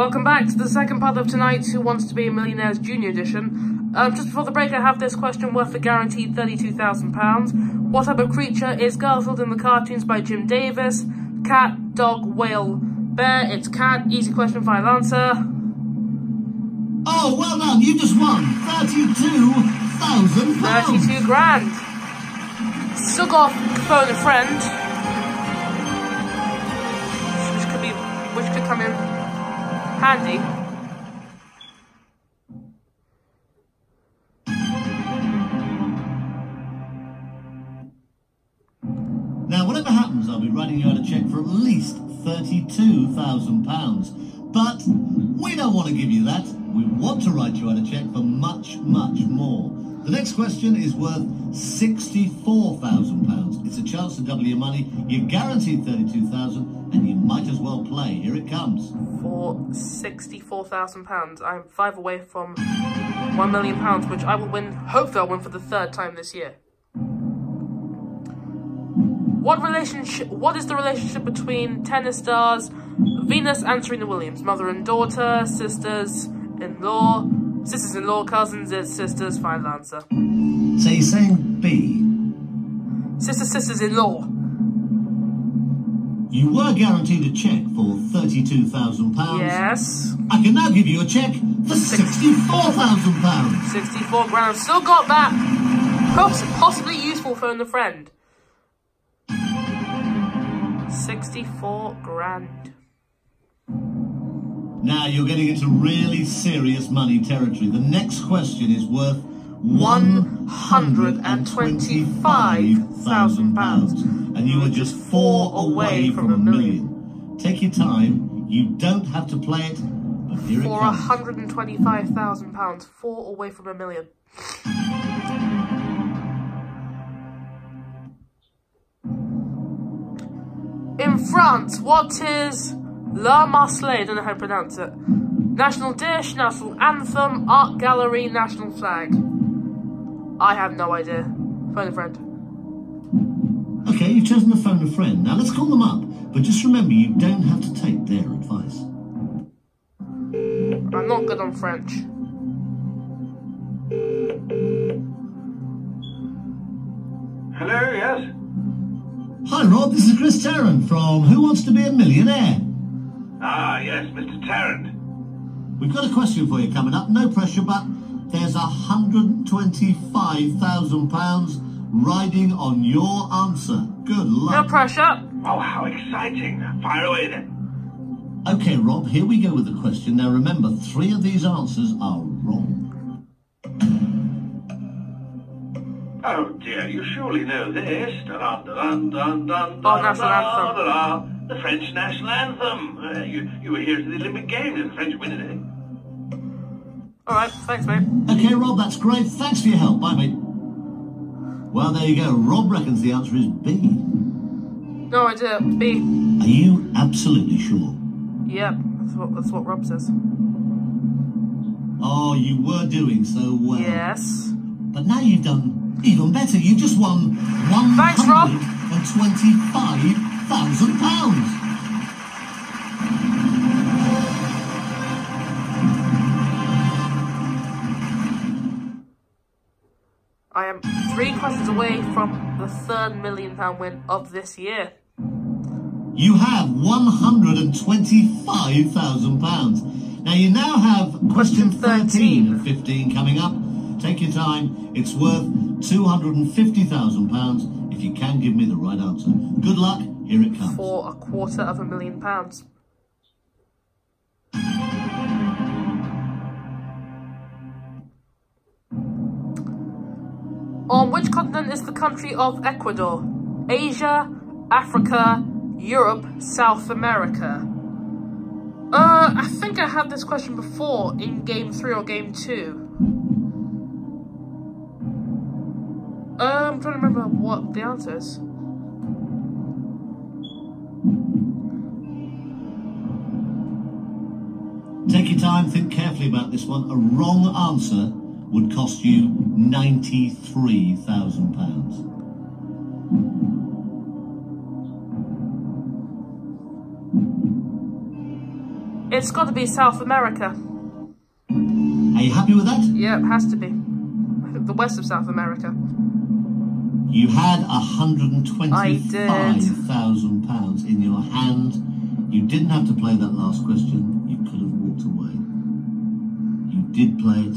Welcome back to the second part of tonight's Who Wants to Be a Millionaire's Junior Edition. Um, just before the break, I have this question worth a guaranteed £32,000. What type of creature is Garfield in the cartoons by Jim Davis? Cat, dog, whale, bear? It's cat. Easy question, final answer. Oh, well done. You just won £32,000. 32 grand. Still off, phone a friend. Which could be, which could come in handy. Now, whatever happens, I'll be writing you out a cheque for at least £32,000. But we don't want to give you that. We want to write you out a cheque for much, much more. The next question is worth £64,000. It's a chance to double your money. You're guaranteed 32000 and you might as well play. Here it comes. For £64,000. I'm five away from £1 million, which I will win, hopefully I'll win for the third time this year. What relationship? What is the relationship between tennis stars Venus and Serena Williams? Mother and daughter, sisters-in-law, sisters-in-law, cousins, sisters. Final answer. So you're saying B? Sister, sisters-in-law. You were guaranteed a cheque for £32,000. Yes. I can now give you a cheque for £64,000. 64 grand. I've still got that. Poss possibly useful phone a friend. 64 grand. Now you're getting into really serious money territory. The next question is worth £125,000 and you are just four away from a million. Take your time. You don't have to play it, but here For it £125,000. Four away from a million. In France, what is La Marseille? I don't know how to pronounce it. National dish, national anthem, art gallery, national flag. I have no idea. Phone a friend. Okay, you've chosen to phone a friend. Now let's call them up. But just remember, you don't have to take their advice. I'm not good on French. Hello, yes? Hi Rob, this is Chris Tarrant from Who Wants to Be a Millionaire? Ah, yes, Mr. Tarrant. We've got a question for you coming up. No pressure, but there's £125,000 riding on your answer. Good luck. No pressure. Oh, how exciting. Fire away then. Okay, Rob, here we go with the question. Now remember, three of these answers are wrong. Oh dear, you surely know this. Dun, dun, dun, dun, Oh, dun, national dun, anthem. dun, dun. The French national anthem. Uh, you, you were here to the Olympic Games and the French win it, eh? Alright, thanks, mate. Okay, Rob, that's great. Thanks for your help. Bye, mate. Well, there you go. Rob reckons the answer is B. No idea. B. Are you absolutely sure? Yep, that's what, that's what Rob says. Oh, you were doing so well. Yes. But now you've done even better. You've just won one Thanks, Rob. £125,000. I am three questions away from the third million pound win of this year. You have £125,000. Now you now have question 13 of 15 coming up. Take your time. It's worth £250,000 if you can give me the right answer. Good luck. For a quarter of a million pounds. On which continent is the country of Ecuador? Asia, Africa, Europe, South America? Uh, I think I had this question before in game three or game two. Uh, I'm trying to remember what the answer is. Take your time, think carefully about this one. A wrong answer would cost you £93,000. It's got to be South America. Are you happy with that? Yeah, it has to be. The west of South America. You had £125,000 in your hand. You didn't have to play that last question. You did play it.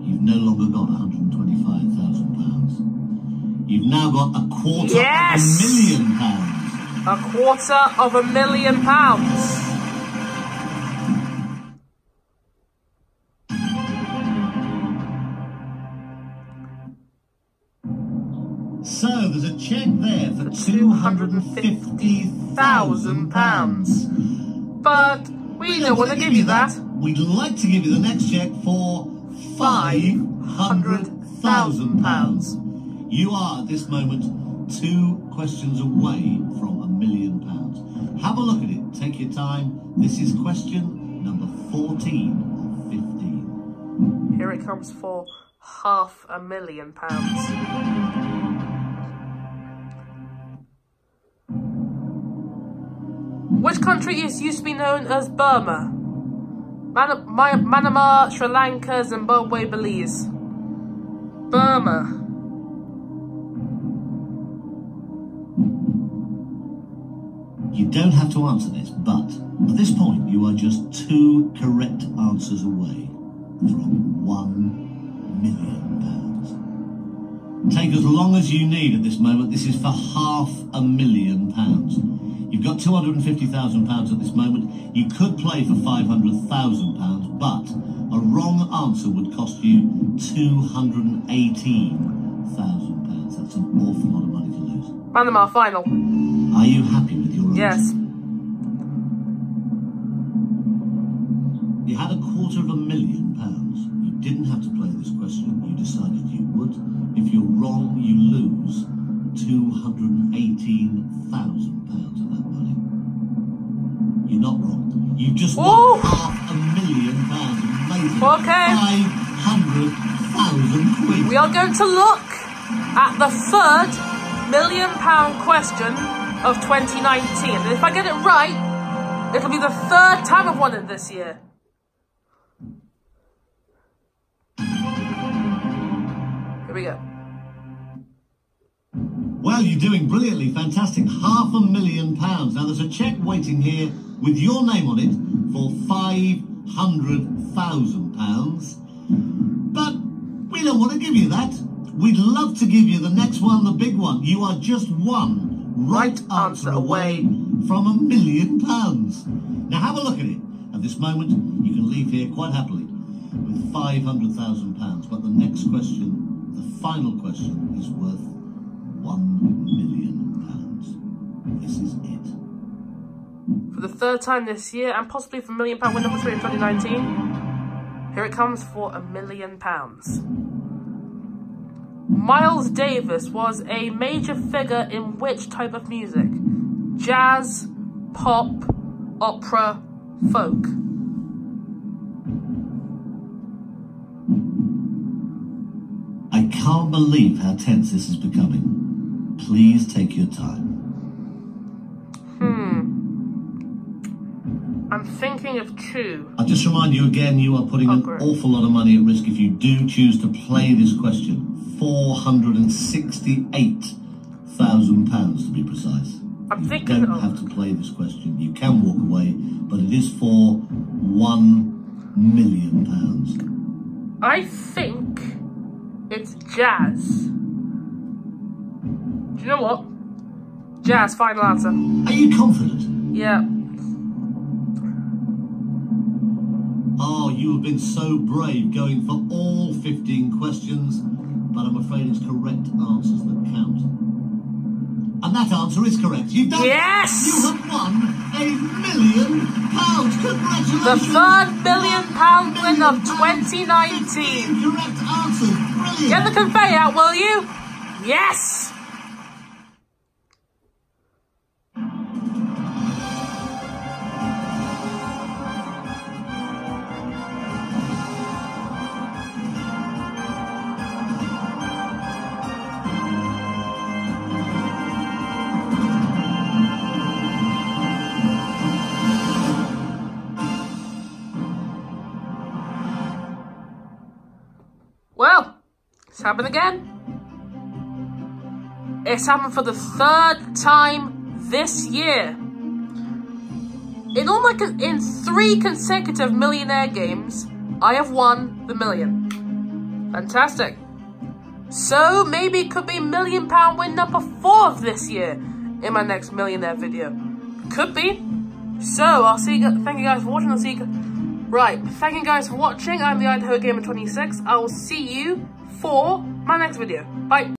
You've no longer got £125,000. You've now got a quarter Yes! of a million pounds. A quarter of a million pounds. So there's a check there for £250,000. £250,000. But we don't want to give you that. We'd like to give you the next check for £500,000. You are at this moment two questions away from a million pounds. Have a look at it. Take your time. This is question number 14 of 15. Here it comes for half a million pounds. Which country is used to be known as Burma? Man- My- Myanmar, Sri Lanka, Zimbabwe, Belize. Burma. You don't have to answer this, but at this point you are just two correct answers away from one million pounds. Take as long as you need at this moment. This is for half a million pounds. You've got £250,000 at this moment. You could play for £500,000, but a wrong answer would cost you £218,000. That's an awful lot of money to lose. Panama final. Are you happy with your answer? Yes. You had a quarter of a million pounds. You didn't have to play this question. You decided you would. If you're wrong, you lose £218,000. Just Ooh. won half a million pounds. Amazing. Okay. Five hundred thousand quid. We are going to look at the third million pound question of 2019. And if I get it right, it'll be the third time I've won it this year. Here we go. Well, you're doing brilliantly, fantastic. Half a million pounds. Now, there's a cheque waiting here with your name on it for five hundred thousand pounds. But we don't want to give you that. We'd love to give you the next one, the big one. You are just one right, answer away from a million pounds. Now, have a look at it. At this moment, you can leave here quite happily with five hundred thousand pounds. But the next question, the final question, is worth one million pounds. This is it. For the third time this year, and possibly for million pound win number three in 2019, here it comes for a million pounds. Miles Davis was a major figure in which type of music? Jazz, pop, opera, folk. I can't believe how tense this is becoming. Please take your time. I'm thinking of two. I'll just remind you again, you are putting Oh, an great. awful lot of money at risk if you do choose to play this question. £468,000 to be precise. I'm You thinking don't of. have to play this question. You can walk away, but it is for one million pounds. I think it's jazz. Do you know what? Jazz, final answer. Are you confident? Yeah. You have been so brave going for all 15 questions, but I'm afraid it's correct answers that count. And that answer is correct. You've done Yes! You have won a million pounds. Congratulations! The third million pound win of 2019. correct answers. Brilliant. Get the confetti out, will you? Yes! It's happened again. It's happened for the third time this year. In all my in three consecutive millionaire games, I have won the million. Fantastic. So maybe it could be million pound win number four of this year in my next millionaire video. Could be. So I'll see you. Thank you guys for watching. I'll see you. Right. Thank you guys for watching. I'm the Idaho Gamer 26. I will see you for my next video. Bye.